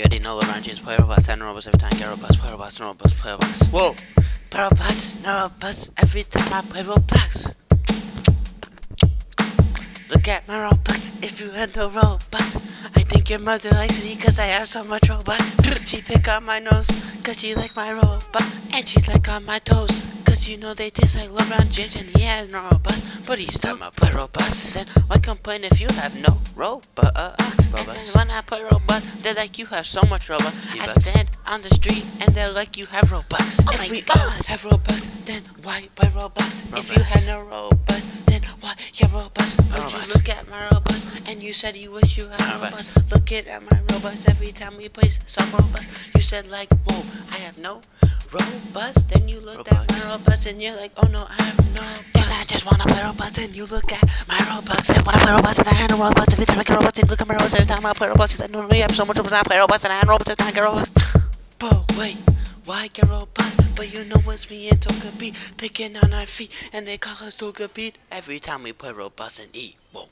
You already know LeBron James play Roblox and Roblox every time. Get Roblox, play Roblox, Roblox, play Roblox. Whoa! Play Roblox, Roblox every time I play Roblox. Look at my Robux if you had no Robux. I think your mother likes me cause I have so much Robux. She pick on my nose cause she like my Robux. And she like on my toes cause you know they taste like LeBron James and he has no Robux. But he's still my play Robux. Then why complain if you have no Robux? And then when I play Robux, they're like you have so much Robux. I stand on the street and they're like you have Robux. Oh if my we god. have Robux, then why play Robux? Robux? If you had no Robux, then why you Robux? But you look at my Robux and you said you wish you had Robux. Robux. Looking at my Robux every time we play some Robux. You said like, whoa, I have no Robux. Then you looked Robux. at my Robux and you're like, oh no, I have no Robux. Then I just wanna play Robux and you look at my when I play Robux and I have no Robux, every time I get Robux and you look at my Robux, every time I play Robux, I know I have so much Robux, I play Robux and I have Robux every time I get Robux. But wait. Why get Robux? But you know it's me and Togepi picking on our feet, and they call us Togepi every time we play Robux and eat. Whoa.